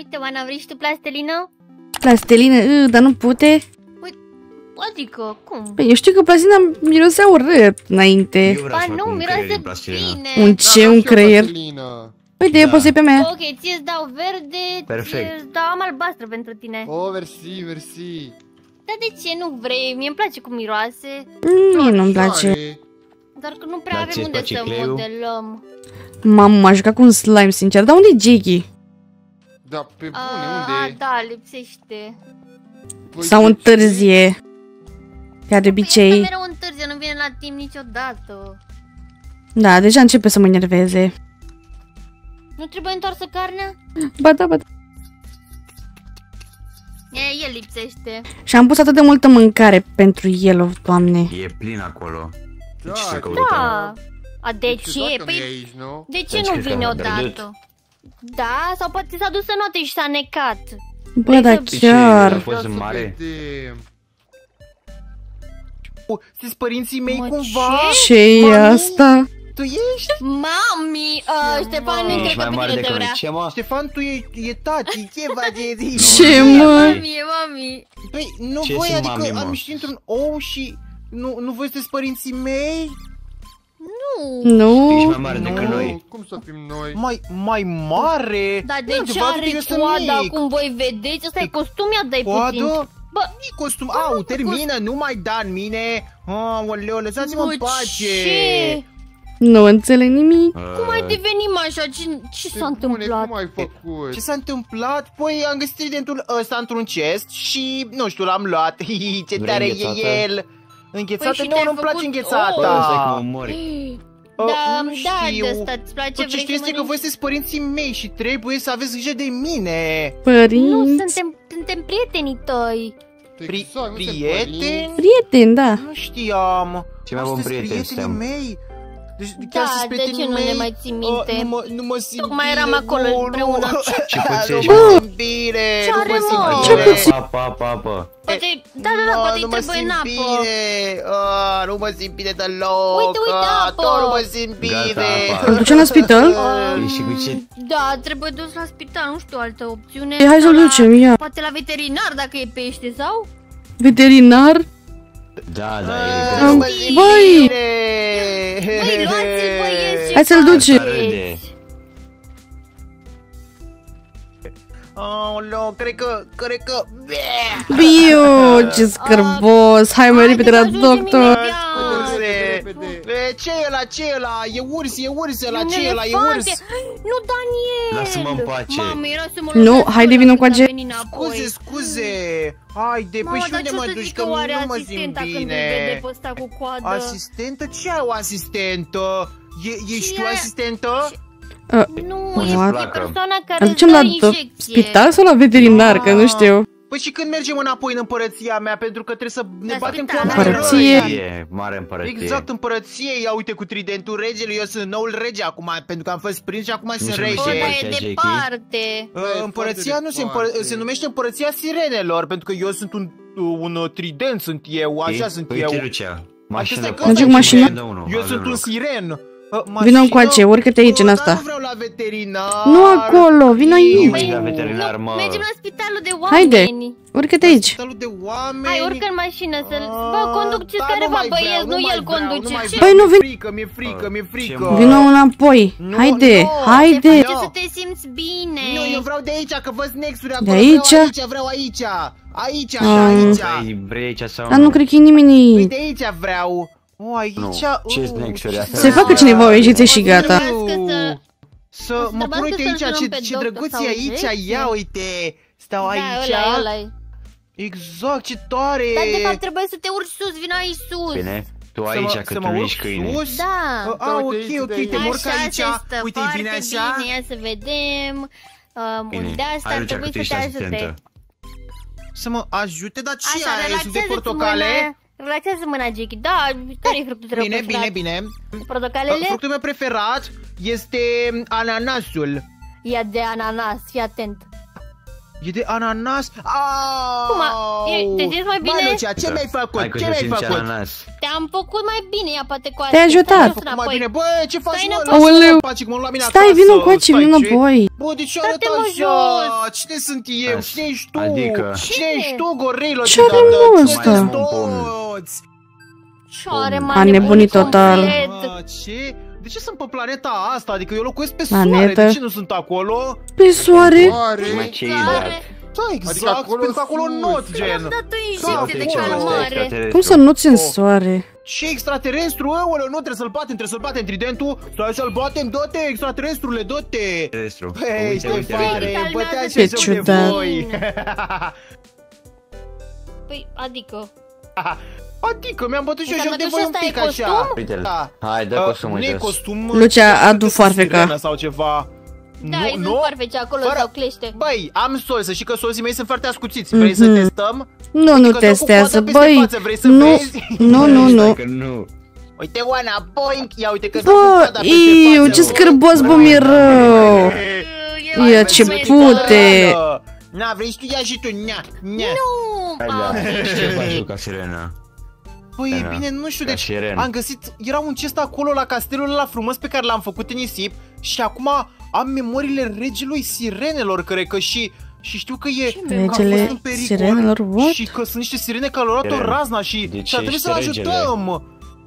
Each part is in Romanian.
Uite, Oana, vrei și tu plastelină? Plastelină, ă, dar nu pute. Adică, cum? Păi, eu știu că plastelina mirosea urât înainte. Eu vreau Ba să mă nu, pun creier miroase din plastilină. bine. Un ce, un creier? Uite, e Da. pose pe mea. Ok, ție îți dau verde, Perfect. ție îți dau am albastră pentru tine. Oh, mersi, mersi. Dar de ce nu vrei? Mie îmi place cum miroase, Mm, Mie nu-mi place. Soare. dar că nu prea Dar avem ție-ți unde place să cleiul? modelăm. Mamă, m-a jucat cu un slime, sincer. Dar unde e Jiggy? Da, pe bune, A, unde e? da, lipsește. Voi Sau de ce? întârzie. Ca de Păi asta obicei. mereu întârzie, nu vine la timp niciodată. Da, deja începe să mă enerveze. Nu trebuie întoarsă carnea? Ba da, ba da. E, el lipsește. Și am pus atât de multă mâncare pentru el, o, doamne. E plin acolo. Da, Ce să ce- căutăm? Da. A, de ce ce? dacă nu e Păi, aici, nu? de ce Deci nu cred că vine m-a odată? Pierdut. Da, sau poate s-a dus să note și s-a necat. Bă, Vrei da, să- De ce? chiar. A fost Vreau în să mare? vedem. Sunt părinții mei Mă, cumva? ce? ce e Mami? asta? Tu ești? Mami, uh, Ștefan, nu Ești cred mai că pe mare tine te decât vrea. noi. Ce mă? Ștefan, tu e, e tati, ce faceți? Ce, mă? Mami, e mami. Păi, nu Ce voi, sunt adică mami, mă? am ieșit într-un ou și... Nu, nu voi sunteți părinții mei? Nu. Nu? Ești mai mare decât Nu. noi. Cum să fim noi? Mai, mai mare? Dar de Nu, ce ceva are că eu sunt coada, mic. cum voi vedeți? Ăsta e costum, ia dai puțin. Coadă? Bă, E costum. Au, termină, nu mai da în mine. Aoleu, lăsați-mă bă, în pace. ce? Nu înțeleg nimic. Cum ai devenim așa? Ce, ce Pe s-a bune, întâmplat? Cum ai făcut? Ce s-a întâmplat? Păi am găsit tridentul ăsta într-un chest și, nu știu, l-am luat. Ce Vrei tare înghețată? e el. Înghețată? Păi și nu, te-ai nu-mi place făcut înghețata. Bă, stai că mă mori. Uh, Da, nu da, știu. de asta îți place, Tot ce vrei știu să este că voi mănânci? sunteți părinții mei și trebuie să aveți grijă de mine. Nu, Părinți. suntem, suntem prietenii tăi. Pri- Exact, nu suntem prieteni? părinți. Prieteni, da. Nu știam. Ce mai bun Sunteți prieteni prietenii suntem. mei. Deci Da, chiar sunteți de prietenii ce nu mei. ne mai ții minte? Uh, nu, mă, nu mă simt Tocmai bine, eram acolo nu, nu. împreună. Ce pățești, Nu mă? mă simt bine. Ce nu are, mă simt mă? bine. Ce puțin? Pa, pa, pa, pa. Poate, da, da, da, Nu, poate nu îi mă trebuie simt în apă. bine. Ah, nu mă simt bine deloc. Uite, uite, Ah, apă. Tot nu mă simt bine. Gata, apa. Îl ducem la spital? Um, Și cu ce- Da, trebuie dus la spital, nu știu altă opțiune. E, hai să-l Sau la- ducem, ia. Poate la veterinar dacă e pește sau? Veterinar? Da, da, Ah, e nu greu. mă simt Băi! bine. Băi, luați-l, băieți, ce Hai să-l ducem. faceți? Aoleu, cred că, cred că... Biu, ce scârbos. Hai mai repede la Haideți, ajungem doctor. Ce e la ce e la? E urs, e urs, e la Un ce e la? E elefant. urs. Nu, Daniel! Lasă-mă în pace. Mamă, era să mă Nu, lăsați haide, acolo vină când încoace. am venit înapoi. Scuze, scuze. Haide, Mamă, păi și dar unde ce o mă să duci? zică Că oare nu mă simt asistenta când îl bine. vede pe ăsta cu coadă? Asistentă? Ce ai o asistentă? E, ești tu e- asistentă? Uh, Nu, What? e, e Placă. persoana care Îl îți ducem dă la injecție. spital sau la veterinar, că nu știu. Păi și când mergem înapoi în împărăția mea, pentru că trebuie să ne La batem cu spital, oamenii Împărăție. răi. E mare împărăție. Exact, împărăție, ia uite cu tridentul regelui, eu sunt noul rege acum, pentru că am fost prins și acum sunt se Bă, numește dar rege. Jackie? e departe. Uh, Da, e Împărăția foarte nu se, împăr- departe. se numește împărăția sirenelor, pentru că eu sunt un, un uh, trident, sunt eu, așa sunt eu. Uite, Lucia. Mașină Acesta- cu Mergem cu mașina? Eu sunt un siren. Uh, Vino mașină? încoace, urcă-te aici, în Uh, asta. dar Nu vreau la veterinar. Nu acolo, vino aici. Mergi la veterinar, mă. Mergem la spitalul de Haide. oameni. Urcă-te aici. Spitalul de oameni. Hai, urcă în mașină să-l... Ah, Bă, conduceți da, careva mai vreau, băieți, nu mai el vreau, conduce. nu mai Ce? vreau, Băi, nu mi-e vin- frică, mi-e frică, mi-e Ce frică. mă? Vino înapoi. Nu, Haide, nu. haide. Ce să te simți bine. Nu, eu vreau de aici, că văd nexuri acolo. De aici? Vreau aici, vreau aici. Aici, Ah. aici. Vrei, vrei aici sau Dar nu cred că e nimeni. Păi de aici vreau. O, aici. Nu. uh, Ce snacks-uri astea? Se facă cineva o ieșiție și gata. Trebuiască să- Să O să mă pun trebuiască uite să-l aici, sunăm ce, pe ce doctor drăguț sau e aici, injecție. ia uite. Stau Da, aici. ăla, ăla e. Exact, ce tare. Dar de fapt trebuie să te urci sus, vino aici sus. Bine, tu Să aici, mă- că să tu mă urc ești câine. sus? Da. Uh, Da, A, uite ok, aici, ok, de te aici. urc Așa aici. se stă Uite, foarte vine așa. bine, ia să vedem. Um, Bine. unde asta Hai, ar Lucia, că trebui tu să ești te ajute. asistentă. Să mă ajute, dar ce Așa, are? Sunt de relaxează-ți portocale? Mâna. Relaxează mâna, Jackie. Da, care e fructul tău Bine, preferat? bine, bine. Portocalele? Fructul meu preferat este ananasul. Ia de ananas, fii atent. E de ananas? Au! Cum a- e- te simți mai bine? Bă, Lucia, ce mi-ai făcut? Hai că Ce să mi-ai simți făcut? ananas. Te-am făcut mai bine, ia poate cu Te-ai asta, ajutat. stai jos Mai înapoi. bine, bă, ce faci, Stai mă? înapoi. Lasă-mă Aoleu. în pace, că mă la mine Stai, acasă. vino încoace, Stai, vino ce? înapoi. Bă, de ce Stai-te, arăt mă, așa? jos. Cine sunt eu? As- Cine ești tu? adică- Cine ești tu, gorilo? Ce are, mă, ăsta? Cine Pom, pom. toți? Ce are A mai nebunit total. Mă, ce? De ce sunt pe planeta asta? Adică eu locuiesc pe soare, Planetă. de ce nu sunt acolo? Pe soare? Oare? Mai ce Care? Da, exact, Adică acolo pentru că acolo sus. not, Am gen. dat o Da, injecție de ce calmare. Cum să nu ți în Oh. soare? Ce extraterestru, ăulă, nu trebuie să-l batem, trebuie să-l batem tridentul, stai să-l batem, dă-te, extraterestrule, dă-te! Terestru. Hei, Uite, uite, Ștefane, uite. bătea Ce ce joc de ciudat. voi! Păi, adică... Adică mi-am bătut și eu Înseamnă joc de că voi și un ăsta e pic așa. costum? Uite-l. Da. Hai, dă Uh, costumul nu e jos. costum. Lucia, cred că adu sunt foarfeca. sirenă sau ceva. Da, îi sunt farfece acolo Fără- sau clește. Băi, am sol, să știi că solzii mei sunt foarte ascuțiți. Vrei să Mhm. testăm? Nu, nu Că stau cu testează, coada peste băi. față, vrei să Nu, vezi? nu, nu, nu. Dacă nu. Uite, Oana, boink! Ia uite că stau cu Bă, coada peste iu, față. ce scârbos, bă, mi-e rău. Ia, ce pute. Na, vrei și tu, ia și tu, nia, nia. Nu! Hai, a, da. Ce faci tu ca sirena? Băi, e Da. bine, nu știu, Ca deci siren. am găsit, era un cest acolo la castelul ăla frumos pe care l-am făcut în nisip și acum am memoriile regelui sirenelor, cred că și și știu că e că a Regele fost un pericol sirenelor, what? și că sunt niște sirene care au luat-o Sirene. razna și, Deci și a trebuit ești să-l regele.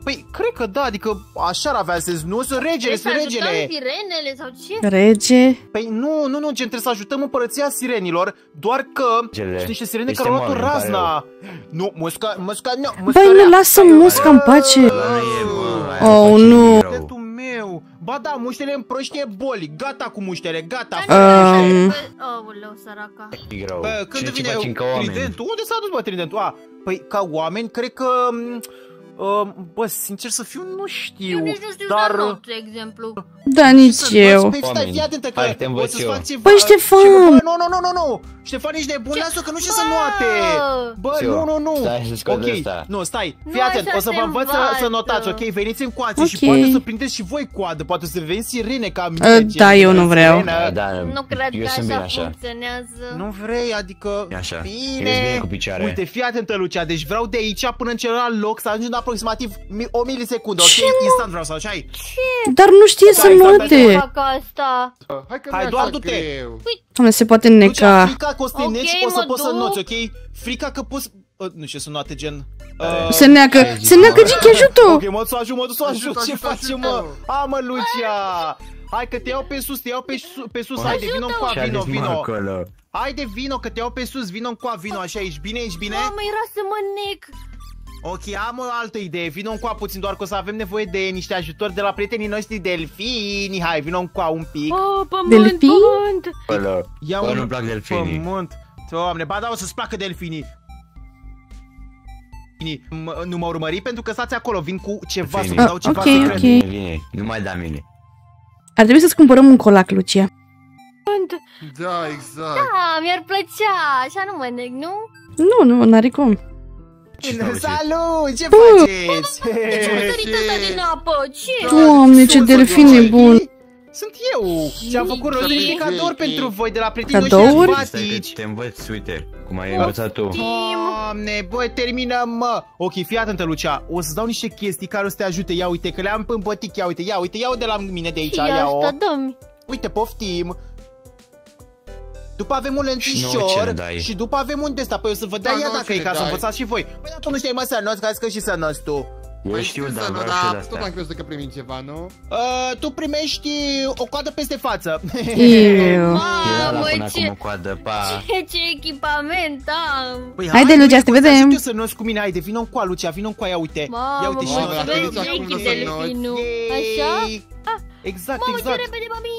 Ajutăm. Păi, cred că da, adică așa ar avea sens, nu? Sunt regele, Vrei să sunt ajutăm regele. sirenele sau ce? Rege? Păi nu, nu, nu, gen, trebuie să ajutăm împărăția sirenilor, doar că Regele. sunt niște sirene Este care au luat-o moame, îmi pare razna. Nu, musca, musca, nu, Băi, muscarea. nu, lasă musca în pace. Ăla nu e, bă. aia Oh, face nu. rău. Detul meu. Ba da, muștele împrăștie boli. Gata cu muștele, gata. Um, Aoleu, săraca. E rău. Bă, când Și vine ce facem ca oameni? tridentul? Unde s-a dus, bă, tridentul? A, păi, ca oameni, cred că... m, Uh, bă, sincer să fiu, nu știu. Eu nici nu știu dar... dar... not, de exemplu. Da, nici să eu. învăț, Păi, stai, Oameni. fii atentă că Hai, te învăț o să-ți eu. fac ceva. Păi, Ștefan! ceva- Bă, nu, nu, nu, nu, nu. Ștefan, ești nebun, lasă că nu știu să noate. Bă, Știu. nu, nu, nu. Stai să scot ok, ăsta. nu, stai, Nu fii atent, așa o să se vă învăț să, învață. să notați, ok? Veniți în coață și Ok. poate să prindeți și voi coadă, poate să deveniți sirene ca mine. Uh, gen, da, eu nu vreau. sirenă. Da, da, Nu cred eu că sunt bine așa așa. funcționează. Nu vrei, adică... E așa. Bine. Ești bine cu picioare. Uite, fii atentă, Lucia, deci vreau de aici până în celălalt loc să ajungi în aproximativ mi- o milisecundă, ok? Instant vreau să așa Dar nu știe să Hai, stai, note. Fac asta. Hai că Hai, nu e doar așa du-te. greu. Doamne, se poate Lucia, neca. frica că o să te Ok, neci, o să mă poți să duc. noți, ok? Frica că poți... Uh, nu știu să noate, gen... Uh, Se neacă, se neacă, Gigi, ajută-o! Ok, mă, să ajut, mă duc să ajut, Ajută, ce ajută, faci, ajută. mă? A, mă, Lucia! Hai că te iau pe sus, te iau pe, su- pe sus, haide, vino încoa, Ce vino, ales, mă, vino. acolo? Haide, vino, că te iau pe sus, vino încoa, vino, așa, ești bine, ești bine? Mamă, era să mă nec. Ok, am o altă idee, vino încoa puțin, doar că o să avem nevoie de niște ajutori de la prietenii noștri delfini. Hai, vino încoa un pic. Oh, pământ, Delfin? pământ. Acolo. Ia Bă, un nu-mi plac delfinii. Pământ. Doamne, ba da, o să-ți placă delfinii. M- nu mă urmări pentru că stați acolo, vin cu ceva, să-mi Delfinii. dau ceva ok, secret. ok. Vine, vine. Nu mai da mine. Ar trebui să-ți cumpărăm un colac, Lucia. Da, exact. Da, mi-ar plăcea. Așa nu mă nec, nu? Nu, nu, n-are cum. Ce s-a auzit? Salut, ce faceți? Ce ce- sărit ăsta din apă? Ce? Doamne, ce delfin nebun. Sunt eu și am făcut rost de niște cadouri pentru voi de la prietenii Cadouri? noștri Stai că simpatici. te învăț, uite, cum ai învățat tu. Doamne, băi, terminăm, mă! Ok, fii atentă, Lucia, o să dau niște chestii care o să te ajute, ia uite, că le-am împătit, ia uite, ia uite, ia de la mine de aici, Și ia o. asta, dă-mi. Uite, poftim. După avem un nouă ce lentișor ne dai? și după avem un testa. Păi o să vă dea Da, ea nouă dacă ce e ne ca să dai? învățați și voi. Păi dar tu nu știi mai să noți, că ai că și să noți tu. Eu știu, știu dar să nu, vreau și de dar tot am asta. crezut că primim ceva, nu? Uh, tu primești o coadă peste față. Iu. Era la Mamă, până acum o ce, coadă, pa. ce, ce echipament am. Păi, Haide, Lucia, să te poți vedem. ajut eu să noți cu mine, haide, vină încoa, Lucia, vină încoa, ia uite. Mamă, ia uite și mamă, noi. dacă vezi, vedeți acum vechi vreau să noți. delfinul. Yay! Așa? Exact, Mamă, ce exact. repede mă mișc.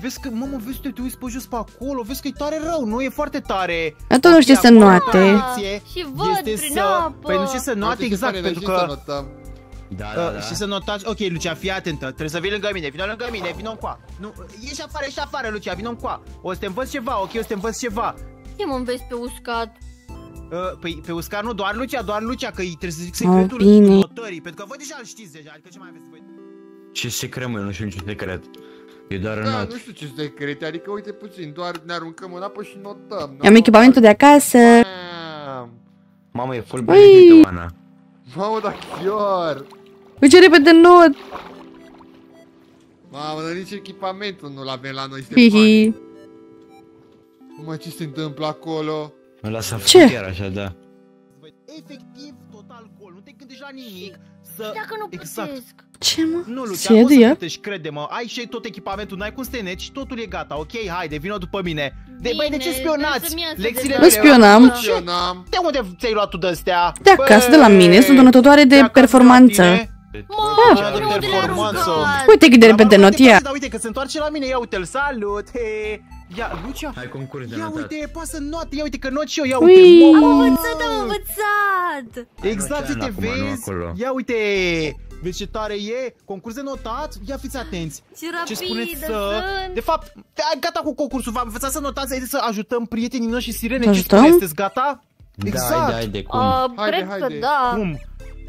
Vezi că, mamă, vezi, te, te uiți pe jos pe acolo, vezi că e tare rău, nu e foarte tare. Dar tot nu știe să Acum, noate. atenție, Și văd este prin să... apă. Păi nu știu să noate Uite ce exact, tare, pentru noi știm că... să notăm. Da, da, Uh, da. și să notați, ok, Lucia, fii atentă, trebuie să vii lângă mine, vină lângă mine, vină încoa. Nu, ieși afară, ieși afară, Lucia, vină încoa. O să te învăț ceva, ok, o să te învăț ceva. Ce mă înveți pe uscat? Uh, păi pe uscar nu, doar Lucia, doar Lucia, că îi trebuie să zic Oh, secretul bine. notării, pentru că voi deja îl știți deja, adică ce mai aveți voi? Ce secret, mă, eu nu știu niciun secret. E doar în Da, not. nu știu ce secrete, adică uite puțin, doar ne aruncăm în apă și notăm. Am echipamentul de acasă. Bam. Mamă, e full Ui. pregătită, Oana. Mamă, dar chiar! Uite repede not. Mamă, dar nici echipamentul nu-l avem la noi, Stefan. Hihi. Mă, ce se întâmplă acolo? Mă lasă Ce? făcut iar așa, da. Efectiv, total gol. Nu te gândești la nimic. Să... Dacă nu Exact. plătesc. Ce mă? Nu, Lucia, Se o să ia? plătești, crede-mă. Ai și tot echipamentul, n-ai cum să te neci, totul e gata, ok? Haide, vină după mine. De, băi, de ce Bine, spionați? dar să-mi iasă de Lecțiile data. Nu mele- spionam. Ce? Acționam. De unde ți-ai luat tu de-astea? De acasă, de la mine, sunt donătoare de performanță. Mă, Da, nu de de la performanță. aruncat. Uite cât de repede not ea. Da, uite că se întoarce la mine, ia uite-l, salut, he. Ia, Lucia, Hai concurs de ia notat. uite, poate să note, ia uite că not și eu, ia Ui. uite, Am mă, învățat, am învățat. Exact, Lucian uite, acum, nu vezi? acolo. Ia uite, vezi ce tare e? Concurs de notat? Ia fiți atenți. Ce rapidă Ce spuneți să... sunt. De fapt, da, gata cu concursul, v-am învățat să notați, haideți să ajutăm prietenii noștri sirene. Să Ce ajutăm? spuneți, sunteți gata? Da, Exact. haide, haide, cum? Uh, Haide, cred că haide. da. Cum?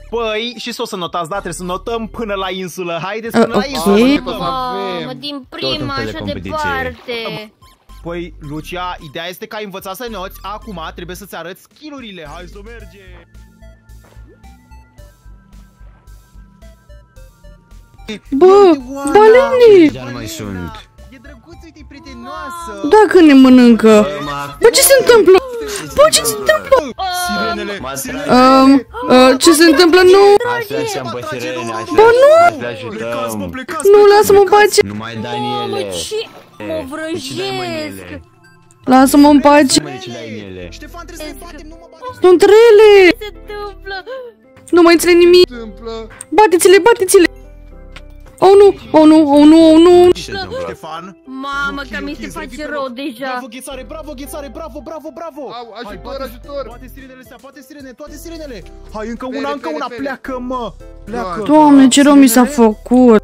Păi, și să o să notați, da, trebuie să notăm până la insulă. Haideți Uh, până la ok. insulă. Mamă, notăm. ce Mamă, avem. din Tot un prima fel de așa competiție. departe. Păi, Lucia, ideea este că ai învățat să noți, acum trebuie să-ți arăți skillurile. Hai să mergem! Bă, Uite, Oana! balene! Deja nu mai sunt. E drăguț, uite, e prietenoasă! Dacă ne mănâncă. Bă, mă- Bă, ce se întâmplă? Bă, ce se întâmplă? Sirenele! M-a sirenele! Um, uh, ce se întâmplă? Nu, Hai să lăsăm pe sirene, hai să Bă, nu! hai să le Plecați, mă, ajutăm. plecați! nu, plecați, lasă-mă în plecați. pace. Nu mai Mamă, Daniele. Ce... Mă Ce dai, mă, în vrăjesc. ele? Lasă-mă în pace. Mă, de ce dai în ele? Ștefan, trebuie să ne batem, nu mă bate! Sunt rele. Ce se întâmplă? Nu mai înțeleg nimic. Se întâmplă. Bateți-le, bateți-le. Oh nu, oh nu, oh nu, oh nu. Ce se întâmplă? Ștefan! Mamă, Ok, că mi ok, se să face revii pe rău loc. deja. Bravo, ghețare, bravo, ghețare, bravo, bravo, bravo! Au, Hai, ajutor, bate- ajutor. Toate sirenele astea, toate sirene, toate sirenele! Hai, încă Pere, una, încă pere, una, pere. pleacă, mă! Pleacă! Doamne, ce rău mi s-a Sirenele? făcut.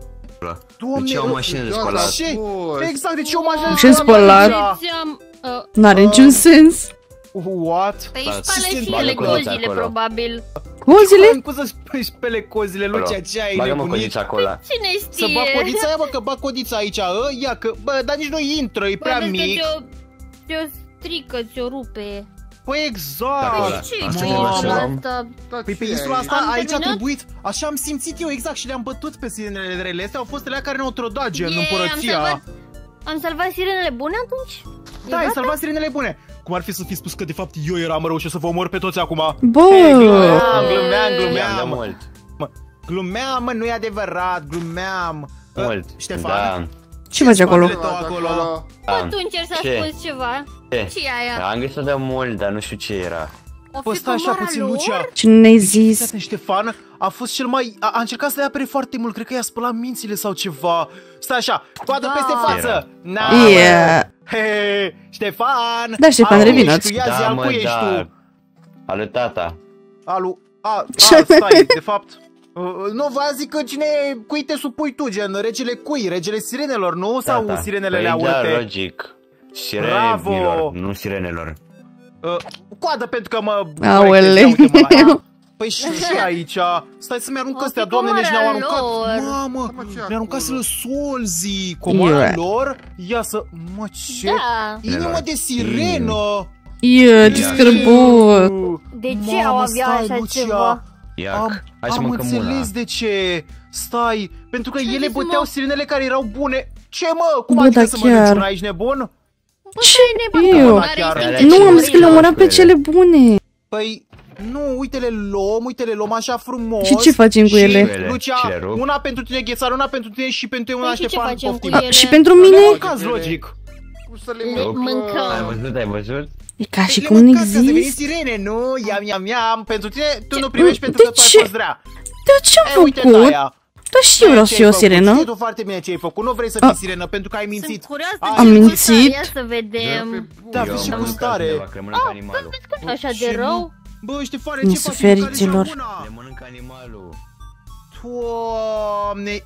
Doamne, Deci au mașină de Gata, spălat. Ce? boss. Exact, deci eu m-aș Ce spălat? Ți-am... Uh, N-are niciun sens. What? Păi Da, spală se și bagă ele cozița cozile, acolo. probabil. Cozile? Cum să spui spele cozile, Acolo. Lucia, ce ai Bagă-mă nebunit? codița acolo. Cine Să știe? bag codița, ia bă, că bag codița aici, ă? Ia că, bă, dar nici nu intră, e Bă, prea vezi că mic. ți-o... Ți-o strică, ți-o rupe. Păi exact. Acolo. Ce Asta e e mamă. așa. asta? Da, Păi pe ce insula ai? asta, Am aici a terminat? trebuit, așa am simțit eu exact și le-am bătut pe sirenele rele. Astea au fost alea care ne-au trădat gen în Yay, am împărăția. salvat- Am salvat sirenele bune atunci? E Da, ai gata? salvat sirenele bune. Cum ar fi să fi spus că de fapt eu eram rău și o să vă omor pe toți acum? Bă, Glumeam, glumeam, I-am de glumeam. mult. Mă, Glumeam, mă, nu e adevărat, glumeam. Ă, Mult. Ștefan, Da. Ce faci acolo? spatele tău acolo? Bă, tu încerci să Ce? asculti ceva. Ce? ce e aia? Am găsit de mult, dar nu știu ce era. O Bă, fi stai așa comora puțin, lor? Lucia. Ce ne-ai zis? Uite, Ștefan a fost cel mai... A, a încercat să le apere foarte mult, cred că i-a spălat mințile sau ceva. Stai așa, coadă Da. peste față. Na, Yeah. He, he, Ștefan. Da, Ștefan, al cui revină-ți. ești tu? Ia zi, al mă, cui ești da. tu? Al lui tata. Alu... A, Ce? a, stai, de fapt... uh, Nu, vă zic că cine, cui te supui tu, gen regele cui, regele sirenelor, nu? Sau Tata. sirenele Păi, alea da, urte? logic. Bravo. Sirenilor, nu sirenelor. Uh, coadă pentru că mă... Aoleu. corectez, ia uite-mă la ea. Păi și, și aici, stai să-mi arunc O astea, fi doamne, nici ne-au comora aruncat. lor. Mamă, Mă, ce mi-a aruncat acolo? să solzi. Comora Yeah. lor, ia să... Mă, ce? Da. Inimă de sirenă! Ie, ce Ia. scârbos. De ce au avea stai, așa Lucia. ceva? Iac. Am, Hai să am mâncăm înțeles una. de ce. Stai, pentru că Ce ele zici, băteau mă? sirenele care erau bune. Ce mă? Cum Bă, adică da, să mănânci chiar. una aici nebun? Ce? nebun, Eu. are Chiar. instincte Nu, am civilizate. zis că le omoram pe cele bune. Păi, nu, uite le luăm, uite le luăm așa frumos. Și ce facem cu și, ele? Lucia, Și le rup. una pentru tine Ghețar, una pentru tine și pentru una Păi și ce Ștefan. facem cu poftim. ele? Și pentru Le mine? mâncați, logic. Cum să le Le mâncăm? mâncăm. Ai văzut, ai văzut? E ca și Le cum nu mâncați, ați devenit există. sirene, nu? Iam, iam, iam. Pentru tine, tu nu primești De pentru că tu ai ce? fost rea. Dar ce E, am uite făcut? aia. Da și eu vreau să Ce fiu o ai făcut? sirenă. Știi tu foarte bine ce ai făcut. Nu vrei să fii A. sirenă pentru că ai mințit. Sunt curioasă Am ce gustare, mințit. Ia să vedem. Da, Eu vezi ce am gustare. mâncat undeva, Că le mănâncă animalul. Așa Ce, de mă? rău? Bă, Ștefane, Nu ce faci? suferiților. Mâncare și Le una. mănâncă animalul. Doamne,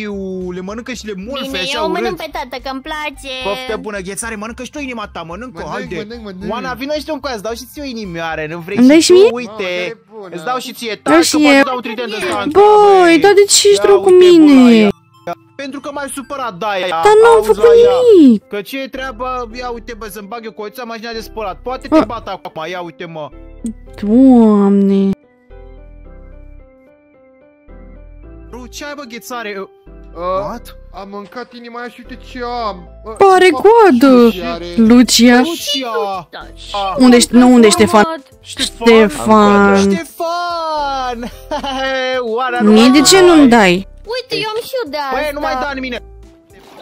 iu, le mănâncă și le mulfe Bine, așa eu mănânc urât. pe tata, că-mi place. Poftă bună, ghețare, mănâncă și tu inima ta, mănâncă, Mănânc, haide. mănânc, mănânc. Oana, vină și tu încoace, îți dau și ție o inimioară, nu vrei Îmi dai și tu? mie? Mamă, Uite, care e bună. îți dau și ție, Da, taci și că poate eu. dau un trident ăsta în Băi, cap, dar de ce ești Ia rău cu uite, bună mine? aia. Pentru că m-ai supărat, da, aia. Dar nu am Auzi făcut la ea. nimic. Că ce e treaba, ia uite bă, să-mi bag eu coița, mașina de spălat. Poate te Ah. bat acum, ia uite mă. Doamne. Ce ai bă, ghețare? What? Am mâncat inima aia și uite ce am. Uh, Pare fac coadă. și are- Lucia. Lucia! Da, Ah, Unde ești? Nu, unde e Ștefan? Ștefan! Ștefan. Ștefan! Oana, nu Mie de ce nu-mi dai? Uite, eu am și eu de asta. Băi, nu mai da în mine!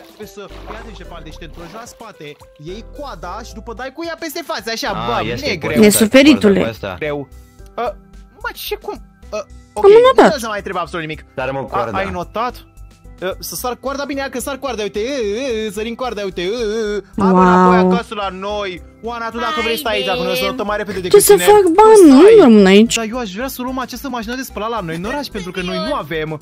Trebuie să... Ia de Ștefan, deci te întorci la spate, iei coada și după dai cu ea peste față, așa, Ah, bă, este nu e important greu. Nesuferitule. cu asta. greu. Uh, mă, ce cum? Uh, ok, Am nu notat. trebuie să mai trebuie absolut nimic. Dar mă A, coarda. ai notat? Uh, să sar coarda bine, ia că sar coarda, uite, uh, uh, sărim coarda, uite, uh, uh, hai Wow. wow. înapoi acasă la noi. Oana, tu dacă vrei să stai aici, Haide. acum noi o să notăm mai repede Ce decât să tine. fac Tu bani? Nu stai. rămân aici. Dar eu aș vrea să luăm această mașină de spălat la noi în oraș, pentru că noi nu avem.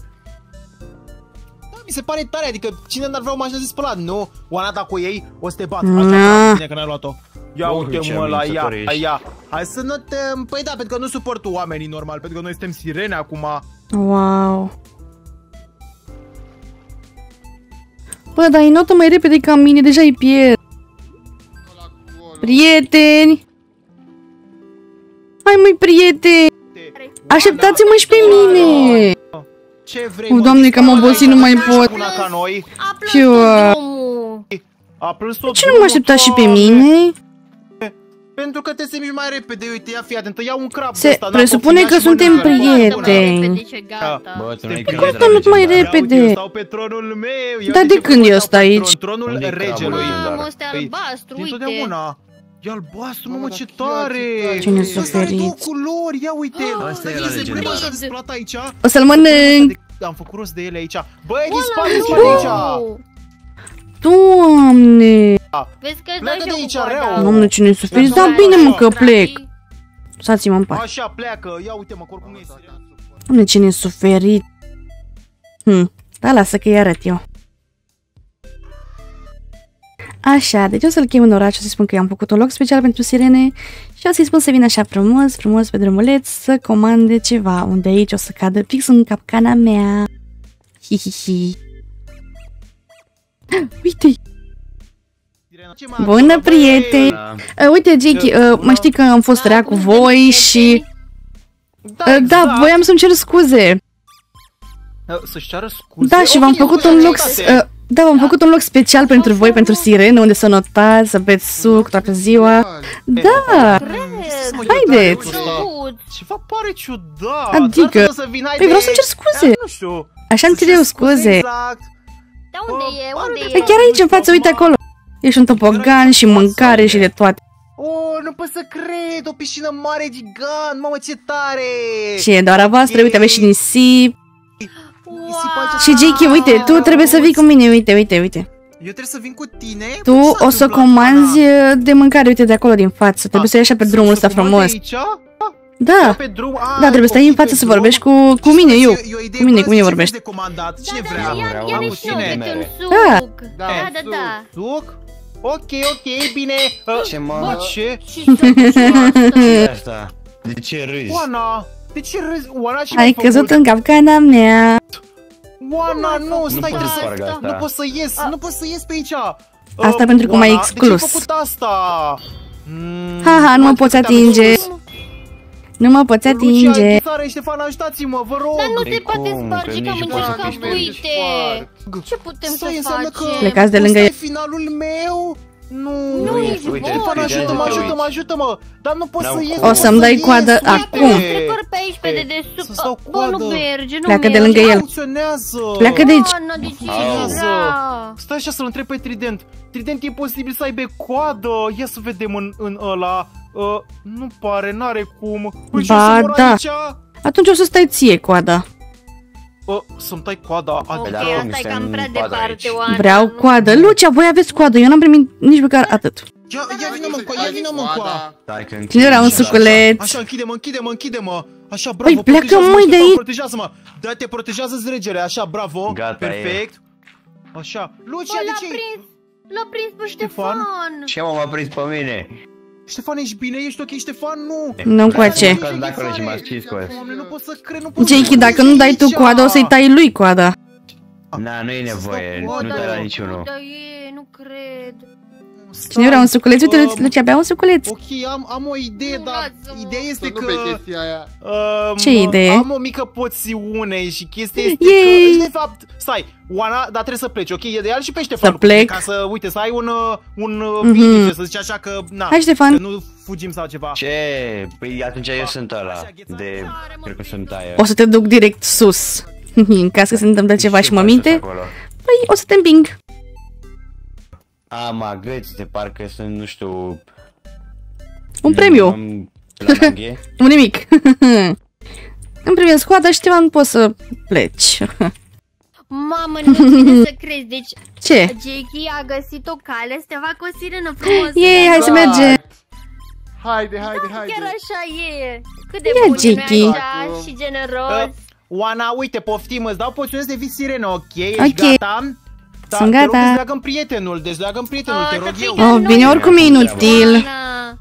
Da, mi se pare tare, adică cine n-ar vrea o mașină de spălat, nu? Oana, dacă o iei, o să te bat. Așa, Na. bine că n-ai luat-o. Ia Ui, uite ce mă la ea, amenințător ești. ia. Hai să notăm. Păi da, pentru că nu suportă oamenii normal, pentru că noi suntem sirene acum. Wow. Bă, dar îi notă mai repede ca mine, deja îi pierd. acolo. Prieteni! Hai măi, prieteni! Așteptați-mă și pe mine! Ce vrei, O, mă? Doamne, că am Dispara obosit, aici, nu mai să faci pot. Una ca noi. A plâns Și eu, uh, tot drumul. A plâns tot Ce nu mă drumul, aștepta și pe Doamne. mine? Pentru că te simți mai repede, uite, ia fii atentă, ia un crab Se de ăsta, n-am presupune poftit, că ia și suntem mănâncă. prieteni. Repede ce gata. Bă, tu nu ai Cum crezut asta nu mai legendar. repede? Ia uite, eu stau pe tronul meu. ia Dar uite de ce când frumos eu stau stau pe aici? Tron, tronul Unde e crabul regelui. legendar? Mamă, ăsta e Păi, albastru, E uite. Întotdeauna. E albastru, Mamă, mamă, dar ce chiar tare! ce Ce ne Ăsta are suferiți. două culori, ia uite! Ah, Asta Stai era că se legendar. pune așa de spălat aici. O să-l mănânc! Am făcut rost de ele aici. Băi, Ăla dispare, nu! dispare aici! Doamne! Vezi că îți Pleacă dai de joc aici, cu coada. rău. Doamne, cine suferi? Da, Hai, bine mă așa. că plec. Trai. Lăsați-mă în pace. Așa, pleacă. Ia uite mă, că oricum nu e sirenă. Doamne, cine suferit. Hm, da, lasă că-i arăt eu. Așa, deci o să-l chem în oraș, o să-i spun că i-am făcut un loc special pentru sirene și o să-i spun să vină așa frumos, frumos pe drumuleț să comande ceva, unde aici o să cadă fix în capcana mea. Hihihi. Uite, Sirena, ce mai Bună, acolo, băi? prieteni! Da. uh, uite, Jackie, uh, mai știi că am fost Da, rea cu cum voi vedeți, și... Da, Uh, da, exact. voiam să-mi cer scuze. Uh, Să-și ceară scuze? Da, și Ok, v-am făcut un loc, scuze. uh, da, v-am făcut un loc special pentru voi, pentru sirene, unde să notați, să beți suc toată ziua. Da, Mă, Haideți. iubește ăsta. Drăguț. Ceva pare ciudat. Adică- Dar să vin, păi vreau să-mi cer scuze. Nu știu. Așa îmi cer eu scuze. Exact. Da, unde Bă, e? pare Unde de e? E chiar aici în față, uite acolo. Ești un topogan și mâncare și de toate. Oh, nu pot să cred, o piscină mare gigant, mamă ce tare! Și e doar a voastră, uite, aveți și nisip. Wow. Și Jackie, uite, tu trebuie să vii cu mine, uite, uite, uite. Eu trebuie să vin cu tine? Tu Păi ce s-a o să întâmplat, comanzi Ana? uh, de mâncare, uite, de acolo din față. Trebuie să ieși așa pe Să- drumul să ăsta comand frumos. Aici? Da, Pe drum? Ah, da, trebuie să stai în ok, pe față să drum. vorbești cu, cu Ce mine, să- eu. e o idee Cu mine, bună, cu mine ce vorbești. de comandat? Da, Cine da, vrea? da, ia, Vreau ia cu ne și nouă tine. câte un suc. Da. Da, Da, da, suc. da. Suc? Ok, ok, bine. Uh, Ce mă? Bă, ce? Și să Ce asta? De ce râzi? Oana, de ce râzi? Oana ce Ai mi-ai făcut? căzut în capcana mea. Oana, nu, Nu stai, pot trebuie să să... sparg asta. Nu pot să ies, nu pot să ies pe aici. Asta Uh, pentru că m-ai Oana, exclus. De ce ai făcut asta? Mm, Ha, ha, nu mă adică poți te-am atinge. exclus. Nu mă poți Lucia, atinge. Ghițară, Ștefan, ajutați-mă, vă rog. Dar nu Ei, te poate cum? sparge Că că am nici nu poți să încercat, atingi uite. Ce putem să Stai, înseamnă că facem? Plecați de lângă ăsta el. e finalul meu? Nu, Nu, Uite, ești uite, bun. Ștefan, uite, ajută-mă, uite, ajută-mă, uite. ajută-mă Dar nu pot N-am să ies cum. O nu să-mi pot dai ies, coadă uite. acum. Trecări pe aici, pe dedesubt. Să stau Bă, nu coadă. merge, nu Pleacă de merge. lângă el. Funcționează Pleacă de aici. Ana, de ce Au. era? Stai așa să-l întreb pe Trident Trident e posibil să aibă coadă Ia să vedem în, în ăla uh, Nu pare, n-are cum Păi și o Ba, să mor da. aici? Atunci o să stai ție coada. Uh, să-mi tai coada Ok, adică, dar cum asta e este cam în prea coadă departe, aici? Oana. Vreau nu- coadă. Lucia, voi aveți coadă. Eu n-am primit nici măcar atât. Ia, ia vină mă încoa, ia vină mă încoa Stai că Cine era un închid. suculeț? Așa, închide-mă, închide-mă, închide-mă Așa, bravo, Păi, pleacă, protejează-mă, măi, de Ștefan, aici. Protejează-mă Da, te protejează-ți regele, așa, bravo Gata, Perfect Așa, Lucia, Bă, de l-a ce prins, l-a prins pe Ștefan? Ștefan. Ce mă m-a prins pe mine? Ștefan, ești bine? Ești ok, Ștefan? Nu Nu încoace. Că de acolo și m-a scris cu Doamne, nu pot să cred, nu pot să Jakey, cred dacă că nu e dai tu aici. coada, o să-i tai lui coada. Na, nu e nevoie, Bă, nu dar- te la niciunul. Da, e, nu cred. Cine vrea un suculeț? Uite, Luci- Lucia, bea un suculeț. Ok, am, am o idee, dar Lasă-mă. ideea Să este nu că... bei chestia aia. Um, Ce idee? Am o mică poțiune și chestia este Yay! că, de fapt, stai, Oana, dar trebuie să pleci, ok? E de el și pe Ștefan. Să cu tine, plec. Ca să, uite, să ai un, uh, un Mhm. mm vindice, să zici așa că, na, Hai, Ștefan. că nu fugim sau ceva. Ce? Păi atunci eu sunt ăla de... Cred că sunt aia. O să te duc direct sus. În caz că se întâmplă ceva și mă faci minte, acolo? păi o să te împing. A, mă găți, de parcă sunt, nu știu... Un premiu. am- La maghe. Un nimic. Îmi primesc scoada și ceva nu poți să pleci. Mamă, nu vine să crezi. Deci, Ce? Jackie a găsit o cale să te facă o sirenă frumos. Ei, hai să mergem. Haide, haide, Chiar haide. așa e. Cât de Ia, bun e, Jackie. nu-i așa? Și generos. Uh, Oana, uite, poftim, îți dau poțiune să devii sirenă, ok? Ești Ok. gata? Da, Sunt Te rog, gata. dezleagă-mi prietenul, dezleagă-mi prietenul, Ah, te să rog fii eu. ca Oh, noi. bine, oricum e inutil. Ana.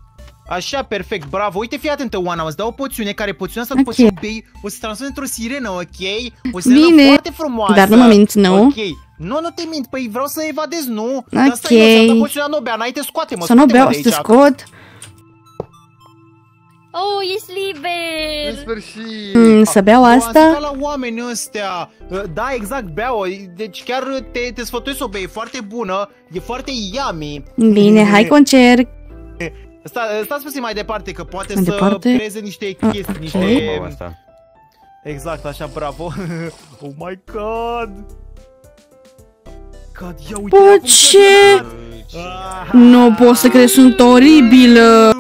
Așa, perfect, bravo. Uite, fii atentă, Oana, îți dau o poțiune care poțiunea asta Ok. după ce o bei, o să se transforme într-o sirenă, ok? O sirenă Bine. foarte frumoasă. Dar nu mă minți, nu? Ok. Nu, nu te mint, păi vreau să evadez, nu? Ok. Asta e, ți-am dat poțiunea, nu bea, înainte scoate-mă, Să nu scoate-mă beau, de să te aici. scot. Oh, ești În liber. sfârșit. Mm, să beau O, am asta? stat la oameni ăstea. Da, exact, bea-o. Deci chiar te, te sfătuiesc să o bei, e foarte bună, e foarte yummy. Bine, hai că încerc. Sta, stați puțin mai departe, că poate Mai să departe? creeze niște Ah, chestii, ok. niște... Bă, asta. Exact, așa, bravo. oh my god. God, ia uite. Bă, cum ce? Ah, Nu pot să crezi, sunt oribilă.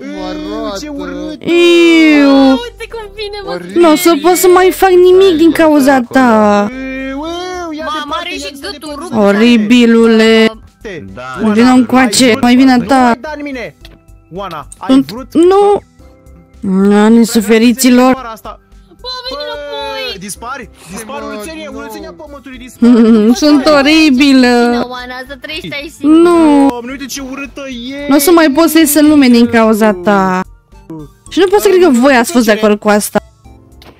Cum Iu, arată. Ce urât. Iu. Uite cum vine, mă. Oribil. Nu o să pot să mai fac nimic din cauza ta. Iu, iu, ia Mama, departe, are ia și de gâtul departe. rupt. Oribilule. Te- Da. Oana, Vină încoace, ai vrut- mai vină Nu ta. mai da în mine. Oana, ai Sunt... vrut? Nu. Ani suferiților. Dispar Asta. Bă, vine înapoi. Dispari? Dispar mă, urățenia, nu. urățenia pământului, dispar. Sunt Bine, oribilă. Oana, să trăiești ai singur. Nu. Doamne, uite ce urâtă e! Nu o să mai pot să ies în lume din cauza ta. Și nu pot să cred că voi ați fost de acord cu asta.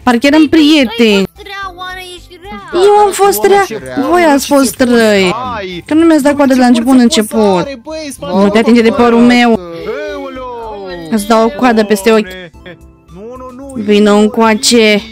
Parcă eram prieteni. Ai fost rea, Oana, ești rea. Eu am fost rea. Voi ați fost răi. Că nu mi-ați dat coadă de la început în început. Nu te atinge de părul meu. Îți dau o coadă peste ochi. Nu, nu, nu. Vino încoace.